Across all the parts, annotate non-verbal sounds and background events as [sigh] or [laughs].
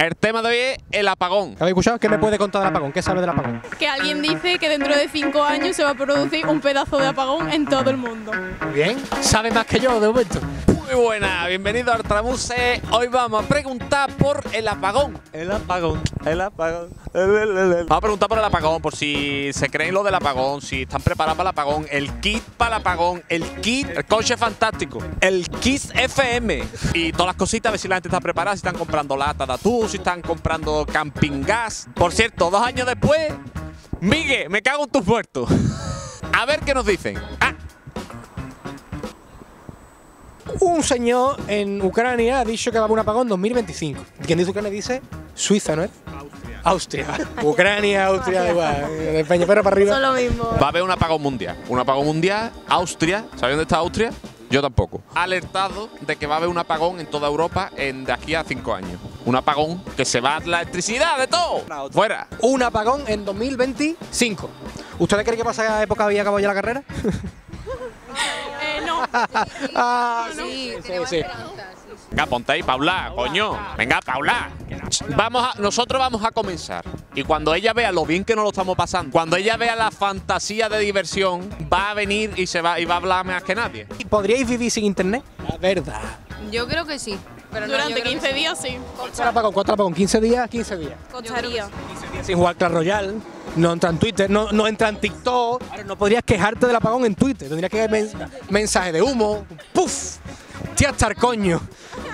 El tema de hoy es el apagón. ¿Habéis escuchado? ¿Qué me puede contar del apagón? ¿Qué sabe del apagón? Que alguien dice que dentro de cinco años se va a producir un pedazo de apagón en todo el mundo. Muy bien. Sabe más que yo de momento. Muy buena, bienvenido a Artramuse. Hoy vamos a preguntar por el apagón. El apagón, el apagón. Vamos a preguntar por el apagón, por si se creen lo del apagón, si están preparados para el apagón, el kit para el apagón, el kit, el coche fantástico, el kit FM y todas las cositas, a ver si la gente está preparada, si están comprando lata de atún, si están comprando camping gas. Por cierto, dos años después, Miguel, me cago en tus muertos. A ver qué nos dicen. Ah, Un señor en Ucrania ha dicho que va a haber un apagón 2025. ¿Quién dice Ucrania? Dice Suiza, ¿no es? Austria. Austria. Ucrania, Austria, igual. De para arriba. Son lo mismo. Va a haber un apagón mundial. Un apagón mundial. Austria. ¿Sabéis dónde está Austria? Yo tampoco. Alertado de que va a haber un apagón en toda Europa en de aquí a cinco años. Un apagón que se va la electricidad de todo. Fuera. Un apagón en 2025. ¿Ustedes creen que pasa época había acabado ya la carrera? [laughs] No. Ah, Sí, sí, sí. Venga, ponte ahí, Paula, coño. Venga, Paula. Vamos a, nosotros vamos a comenzar. Y cuando ella vea lo bien que nos lo estamos pasando, cuando ella vea la fantasía de diversión, va a venir y se va y va a hablar más que nadie. ¿Podríais vivir sin internet? La verdad. Yo creo que sí. Pero no, Durante creo 15 que sí. días sí. ¿Cuánto? ¿Cuánto apagón? ¿15 días? 15 días. Costaría. Sin jugar Clash Royale. No entra en Twitter, no, no entra en TikTok. Ahora, no podrías quejarte del apagón en Twitter. Tendrías que ver men- mensaje de humo. ¡Puf! Tía estar coño.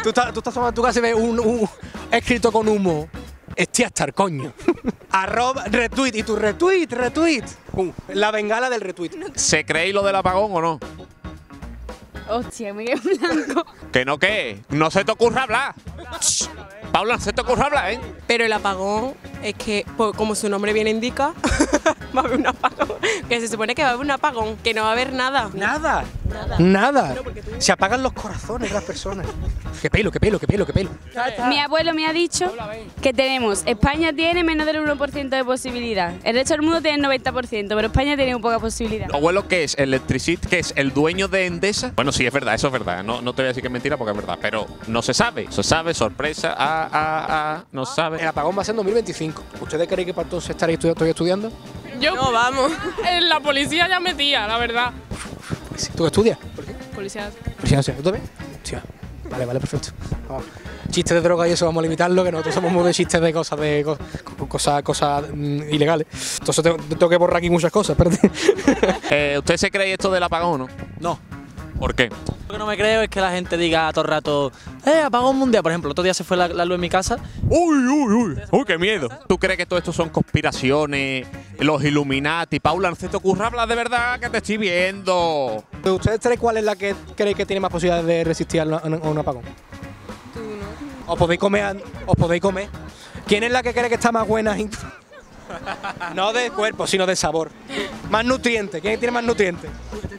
Tú estás, tú estás tomando tu casa y ves un, un escrito con humo. Es tía estar coño. [laughs] Arroba retweet. Y tu retweet, retweet. Pum, la bengala del retweet. ¿Se creéis lo del apagón o no? Hostia, Miguel [laughs] Blanco. ¿Que no qué? No se te ocurra hablar. Paula, se te ocurra hablar, ¿eh? Pero el apagón es que, pues, como su nombre bien indica, [laughs] va a haber un apagón. Que se supone que va a haber un apagón, que no va a haber nada. Nada. Nada. Se apagan los corazones de las personas. Qué pelo, qué pelo, qué pelo, qué pelo. Mi abuelo me ha dicho que tenemos, España tiene menos del 1% de posibilidad. El resto del mundo tiene el 90%, pero España tiene un poca posibilidad. ¿Tu abuelo qué es? ¿Electricista? ¿Qué es? ¿El dueño de Endesa? Bueno, sí, es verdad, eso es verdad. No, no te voy a decir que es mentira porque es verdad. Pero no se sabe. Se sabe, sorpresa. Ah, ah, ah. No se El sabe. apagón va a ser en 2025. ¿Ustedes creen que para entonces estaréis estudiando, todavía estudiando? Yo No, vamos. en la policía ya metía, la verdad. ¿Tú qué estudias? Policía. Prisión ¿tú también? Hostia. Vale, vale, perfecto. Vamos. Chistes de droga y eso vamos a limitarlo, que nosotros somos muy de chistes de cosas de co- co- cosas, cosas mm, ilegales. Entonces tengo, tengo que borrar aquí muchas cosas, espérate. [laughs] Eh, ¿Usted se cree esto del apagón o no? No. ¿Por qué? Lo que no me creo es que la gente diga todo el rato, eh, apagón mundial. Por ejemplo, otro día se fue la, la luz en mi casa. Uy, uy, uy. Uy, qué miedo. ¿Tú crees que todo esto son conspiraciones? Los Illuminati. Paula, ¿no se te ocurra hablar de verdad que te estoy viendo? ¿Ustedes tres cuál es la que creéis que tiene más posibilidades de resistir a un, a un apagón? Tú no. ¿Os podéis comer? ¿Os podéis comer? ¿Quién es la que cree que está más buena? [laughs] No de cuerpo, sino de sabor. Más nutrientes. ¿Quién tiene más nutrientes?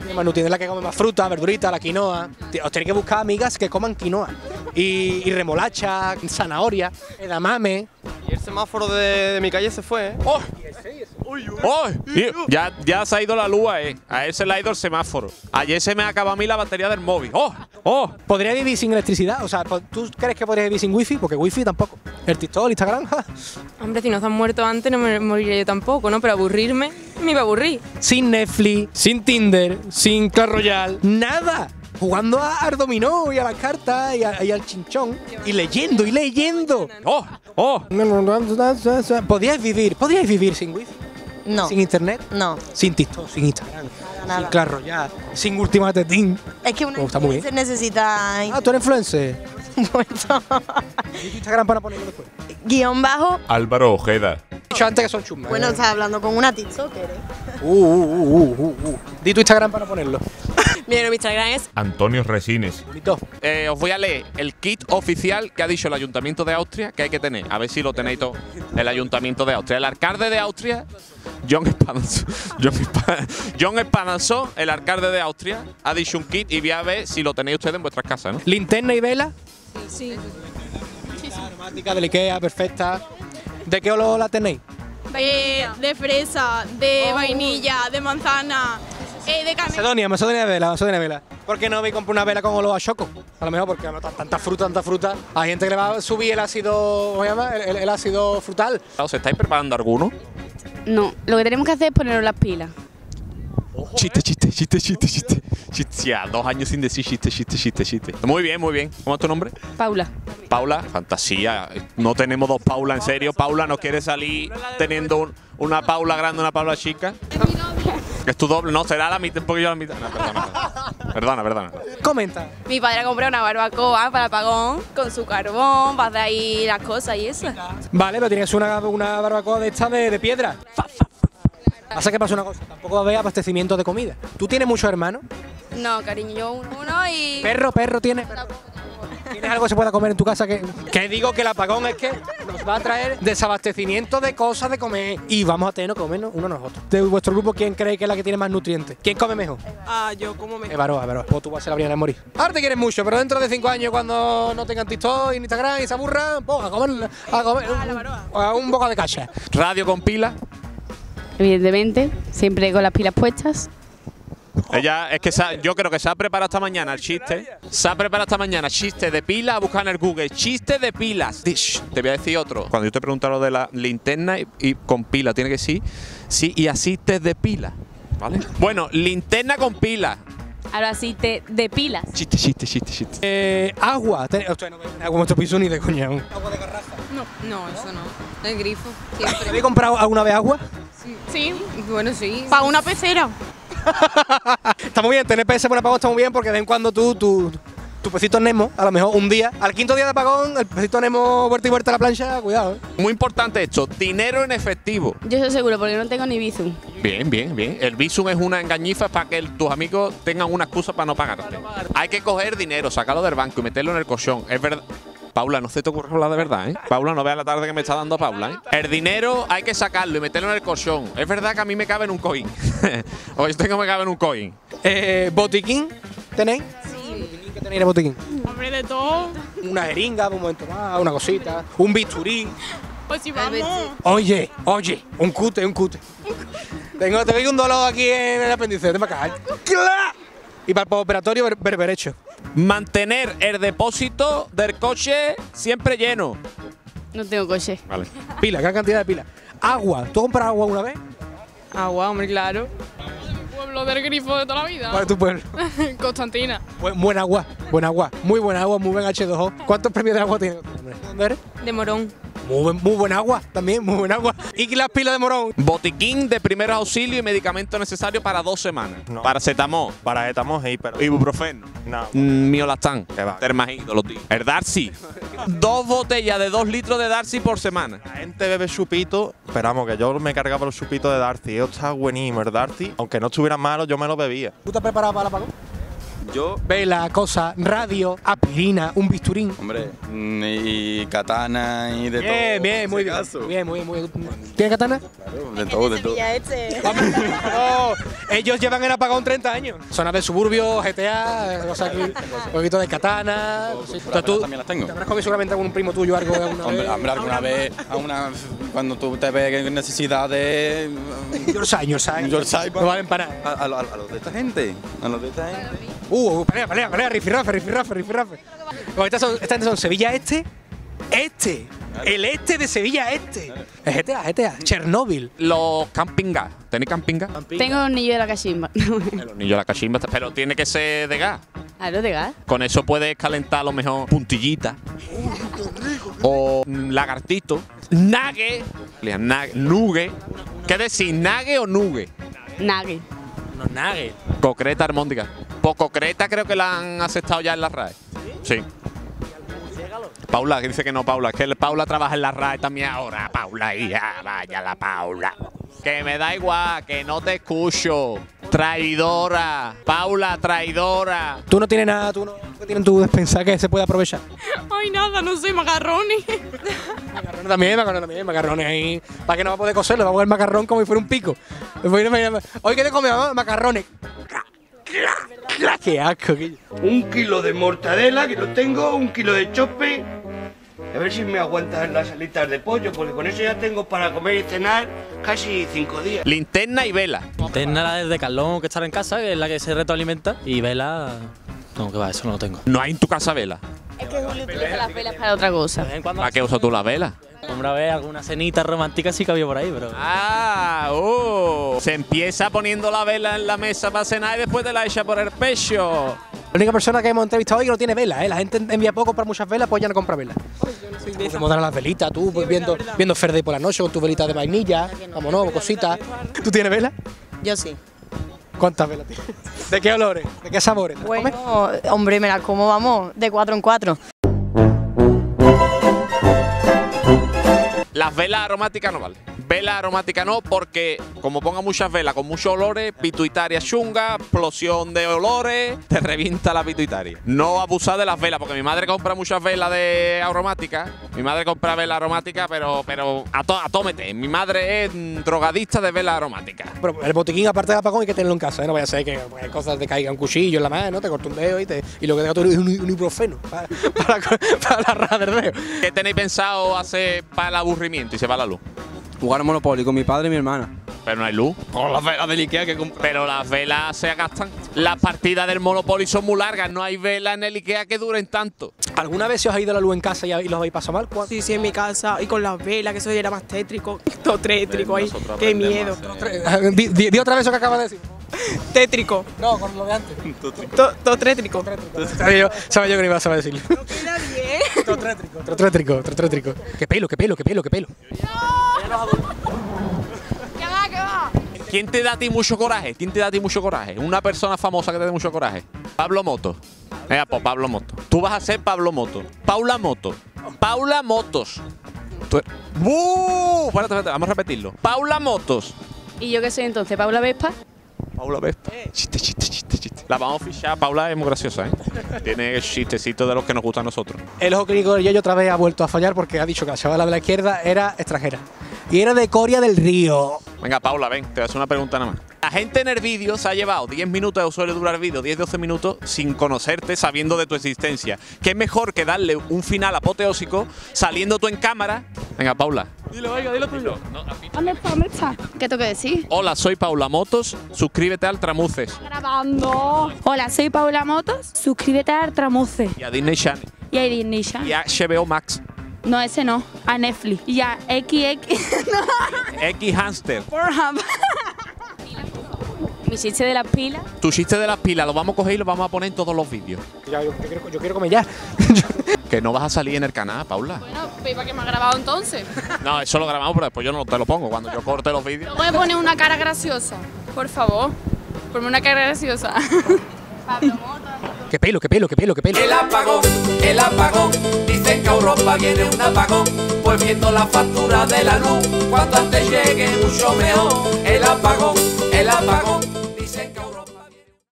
Tiene más nutrientes. La que come más fruta, verdurita, la quinoa. Os tenéis que buscar amigas que coman quinoa. Y, y remolacha, zanahoria, edamame. Y el semáforo de, de mi calle se fue, ¿eh? ¡Oh! ¡Oh! Ya, ya se ha ido la luz, eh. A él se le ha ido el semáforo. Ayer se me acaba a mí la batería del móvil. ¡Oh! ¡Oh! ¿Podría vivir sin electricidad? O sea, ¿tú crees que podrías vivir sin wifi? Porque wifi tampoco. El TikTok, el Instagram. Hombre, si no se han muerto antes, no me moriría yo tampoco, ¿no? Pero aburrirme, me iba a aburrir. sin Netflix, sin Tinder, sin Clash Royale, nada. Jugando a, al dominó y a las cartas y, a- y al chinchón. Y leyendo, y leyendo. ¡Oh! ¡Oh! ¿Podríais vivir? ¿Podríais vivir sin wifi? No, ¿Sin internet? no, Sin TikTok, sin Instagram, sin nada. Clash Royale, sin Ultimate Team. Es que una Oh, está influencer necesita Ah, tú eres influencer. [laughs] Bueno, ¿Y tu Instagram para ponerlo después? guion bajo. Álvaro Ojeda. He dicho antes que son chusmas. Bueno, eh. estás hablando con una TikToker, ¿eh? Uh, uh, uh, uh, uh, uh. Di tu Instagram para ponerlo. [laughs] Mira, mi Instagram es Antonio Resines. Bonito. Eh, os voy a leer el kit oficial que ha dicho el Ayuntamiento de Austria que hay que tener. A ver si lo tenéis todo. El Ayuntamiento de Austria. El alcalde de Austria, John Espadanzón, [laughs] John, John el alcalde de Austria, ha dicho un kit y voy a ver si lo tenéis ustedes en vuestras casas, ¿no? Linterna y vela. Sí. Aromática de Ikea, perfecta. ¿De qué olor la tenéis? De, de fresa, de vainilla, de manzana. Eh, de. Macedonia, Macedonia de vela, Macedonia de vela. ¿Por qué no me compro una vela con olor a choco? A lo mejor porque tanta fruta, tanta fruta. Hay gente que le va a subir el ácido, ¿cómo se llama? El, el- el ácido frutal. ¿Os estáis preparando alguno? No, lo que tenemos que hacer es ponernos las pilas. Chiste, chiste, chiste, chiste, chiste. Chiste, ya, dos años sin decir chiste, chiste, chiste, chiste. Muy bien, muy bien. ¿Cómo es tu nombre? Paula. Paula, fantasía. No tenemos dos Paula, en serio. Paula no quiere salir teniendo un- una Paula grande, una Paula chica. Es tu doble, no, será la mitad, un poquillo la mitad. No, perdona, perdona, perdona. Comenta. Mi padre ha comprado una barbacoa para el apagón con su carbón, para hacer ahí las cosas y eso. Vale, pero tienes una, una barbacoa de esta de, de piedra. Pasa que pasa una cosa, tampoco va a haber abastecimiento de comida. ¿Tú tienes muchos hermanos? No, cariño, yo uno, uno y... Perro, perro, tienes. ¿Tienes algo que se pueda comer en tu casa? Que, que digo que el apagón es que nos va a traer desabastecimiento de cosas de comer. Y vamos a tener que comernos uno nosotros. De vuestro grupo, ¿quién cree que es la que tiene más nutrientes? ¿Quién come mejor? Ah, yo como me... Evaroa, Evaroa. Pues tú vas a ser la primera en morir. Ahora te quieres mucho, pero dentro de cinco años, cuando no tengan TikTok ni Instagram y se aburran, pues a comer, a comer un, a un boca de cacha. Radio con pila. Evidentemente, siempre con las pilas puestas. Ella es que se ha- yo creo que se ha preparado esta mañana el chiste. Se ha preparado esta mañana chiste de pila a buscar en el Google. Chiste de pilas. Dish, Te voy a decir otro. Cuando yo te pregunto lo de la linterna y, y con pila, tiene que sí. Sí, y asistes de pila. ¿Vale? Bueno, linterna con pila. Ahora sí te depilas. Chiste, chiste, chiste, chiste. Eh, agua. Ten- Hostia, no beben agua en piso ni de coña. aún. No, eso no. El grifo, siempre. ¿Habéis comprado alguna vez agua? Sí, Bueno, sí. para una pecera. Está muy bien, tener PS por apagón está muy bien porque de vez en cuando tú, tu, tu pecito Nemo, a lo mejor un día, al quinto día de apagón, el pecito Nemo vuelta y vuelta a la plancha, cuidado. ¿eh? Muy importante esto, dinero en efectivo. Yo soy seguro porque no tengo ni Bizum. Bien, bien, bien. El Visum es una engañifa para que el- tus amigos tengan una excusa para no pagarte. Hay que coger dinero, sacarlo del banco y meterlo en el colchón. Es verdad. Paula, no se te ocurre hablar de verdad, ¿eh? Paula, no veas la tarde que me está dando Paula, ¿eh? El dinero hay que sacarlo y meterlo en el colchón. Es verdad que a mí me cabe en un coin. o yo tengo que me cabe en un coin. Eh, ¿Botiquín tenéis? Sí. ¿Qué tenéis de botiquín? Hombre, de todo. Una jeringa, un momento más, una cosita, un bisturí. Pues si vamos. Oye, oye, un cute, un cute. Tengo, tengo un dolor aquí en el apéndice, te me caes. ¡Cla! Y para el postoperatorio, ver, berberecho. Mantener el depósito del coche siempre lleno. No tengo coche. Vale. Pila, gran cantidad de pila. Agua, ¿tú has comprado agua una vez? Agua, hombre, claro. Pueblo del grifo de toda la vida. ¿Cuál es tu pueblo? [laughs] Constantina. Buen, buen agua, buen agua, muy buen agua, muy buen H2O. ¿Cuántos premios de agua tienes? ¿Dónde eres? De morón. Muy buen, muy buen agua, también, muy buen agua. ¿Y las pilas de morón? Botiquín de primeros auxilios y medicamentos necesarios para dos semanas. No. Paracetamol, Paracetamol y pero ibuprofeno, no. mm, miolastán, Que va. termagil, los días. El Darcy. [laughs] dos botellas de dos litros de Darcy por semana. La gente bebe chupito, pero vamos, que yo me cargaba los chupitos de Darcy. Eso está buenísimo, el Darcy. Aunque no estuviera malo, yo me lo bebía. ¿Tú estás preparado para el apagón? Yo, Vela, cosa, radio, aspirina, un bisturín. hombre, mm, y katana y de todo. Bien, bien, muy bien. Bien, muy bien, muy bien. ¿Tienes katana? Claro, de todo, de todo. Este. No, ellos llevan el apagón 30 años. Zonas de suburbio, GTA, cosas aquí, un poquito de katana. cositas. tú también las tengo. te habrás comido seguramente algún primo tuyo algo alguna Hombre, vez. hombre, alguna vez, a una, cuando tú te ves en necesidad de. Yorkshire, Yorkshire. Yorkshire, No valen para nada. A, a, a- a los de esta gente. A los de esta gente. Uh, pelea, pelea, pelea, rifirrafe, rifirrafe, rifirrafe. Pues estas, son, estas gente son Sevilla Este, Este, el Este de Sevilla Este. Es GTA, GTA, Chernóbil. Los camping gas. ¿Tenéis camping gas? Tengo un niño de la cachimba. [laughs] El niño de la cachimba, está- pero tiene que ser de gas. Claro, de gas. Con eso puedes calentar a lo mejor puntillita. o lagartito. Nague. Nage. Nugue. ¿Qué decir? ¿Nague o nugue? Nague. Unos nuggets. Concreta armónica. Concreta creo que la han aceptado ya en la RAE. Sí. Paula, que dice que no, Paula. Es que el Paula trabaja en la RAE también ahora. Paula, hija, vaya la Paula. Que me da igual, que no te escucho. Traidora. Paula, traidora. Tú no tienes nada, tú no. ¿Qué tienen tu despensa que se puede aprovechar? Ay, nada, no sé, macarrones. Macarrones también, macarrones también, macarrones ahí. ¿Para que no va a poder coserlo? Va a poner macarrón como si fuera un pico. Hoy que te come mamá, macarrones. Qué asco, un kilo de mortadela, que lo tengo, un kilo de chope, A ver si me aguantan las alitas de pollo, porque con eso ya tengo para comer y cenar casi cinco días. Linterna y vela. Linterna la de Carlón que está en casa, que es la que se retroalimenta. Y vela. No, que va, eso no lo tengo. No hay en tu casa vela. Es que Julio utiliza las velas para otra cosa. ¿Para qué usas tú la vela? Hombre, a ver, alguna cenita romántica sí que había por ahí, pero. Ah, oh. Se empieza poniendo la vela en la mesa para cenar y después te la echa por el pecho. La única persona que hemos entrevistado hoy que no tiene vela, ¿eh? La gente envía poco para muchas velas, pues ya no compra velas. Podemos dar las velitas, tú, pues viendo, viendo Ferde por la noche con tu velita de vainilla, vámonos, cositas. ¿Tú tienes velas? Yo sí. ¿Cuántas velas tienes? ¿De qué olores? ¿De qué sabores? Bueno, hombre, me las como, vamos, de cuatro en cuatro. Las velas aromáticas no valen. Velas aromáticas no, porque como ponga muchas velas con muchos olores, pituitaria chunga, explosión de olores, [laughs] te revienta la pituitaria. No abusar de las velas, porque mi madre compra muchas velas de aromáticas. Mi madre compra velas aromáticas, pero, pero a, to, a tómete. Mi madre es drogadista de velas aromáticas. Pero el botiquín, aparte del apagón, hay que tenerlo en casa, ¿eh? No vaya a ser que pues, cosas te caiga un cuchillo en la mano, te corta un dedo y, te, y lo que te haga es un, un ibuprofeno [laughs] para, para, para la del dedo. ¿Qué tenéis pensado hacer para el aburrimiento y se va la luz? Jugar al Monopoly con mi padre y mi hermana. Pero no hay luz. Con las velas del Ikea que comp- Pero las velas se gastan. Las partidas del Monopoly son muy largas. No hay velas en el Ikea que duren tanto. ¿Alguna vez se os ha ido la luz en casa y, los habéis pasado mal? ¿Cuál? Sí, sí, en mi casa. Y con las velas, que eso ya era más tétrico. [laughs] Todo tétrico ahí. Qué miedo. Di, di- di otra vez eso que acabas de decir. [laughs] Tétrico. No, con lo de antes. To- Todo tétrico. Sabía yo, que no ibas a decirlo. Queda bien. [laughs] Trotrétrico, trotrétrico. Qué pelo, qué pelo, qué pelo, qué pelo. ¿Qué va, qué va? ¿Quién te da a ti mucho coraje? ¿Quién te da a ti mucho coraje? Una persona famosa que te dé mucho coraje. Pablo Moto. Venga, pues Pablo Moto. Tú vas a ser Pablo Moto. Paula Moto. Paula Motos. Tú eres-. Espérate, espérate, vamos a repetirlo. Paula Motos. ¿Y yo qué soy entonces? ¿Paula Vespa? Paula Vespa. Chiste, chiste, chiste, chiste. La vamos a fichar. Paula es muy graciosa, ¿eh? Tiene chistecitos de los que nos gustan a nosotros. El ojo clínico del Yoyo otra vez ha vuelto a fallar porque ha dicho que la chavala de la izquierda era extranjera. Y era de Coria del Río. Venga, Paula, ven, te voy a hacer una pregunta nada más. La gente en el vídeo se ha llevado 10 minutos, suele durar el vídeo 10-12 minutos, sin conocerte, sabiendo de tu existencia. ¿Qué es mejor que darle un final apoteósico saliendo tú en cámara? Venga, Paula. Dilo, venga, dilo tuyo. ¿Dónde está? ¿Dónde está? ¿Qué tengo que decir? Hola, soy Paula Motos, suscríbete al Tramuces Grabando. Hola, soy Paula Motos. Suscríbete a Artramuce. y a Disney Channel Y a Disney Channel. y a HBO Max, No, ese no. A Netflix. Y a XX. X Hamster. Pornhub. Mi chiste de las pilas. Tu chiste de las pilas lo vamos a coger y lo vamos a poner en todos los vídeos. Ya, yo, yo quiero, yo quiero comer ya. [laughs] Que no vas a salir en el canal, Paula. Bueno, ¿para qué me ha grabado entonces? [laughs] No, eso lo grabamos, pero después yo no te lo pongo. Cuando yo corte los vídeos. Voy a poner una cara graciosa. Por favor. Ponme una cara graciosa. [laughs] Qué pelo, qué pelo, qué pelo, qué pelo. El apagón, el apagón, dicen que a Europa viene un apagón, pues viendo la factura de la luz, cuando antes llegue mucho mejor.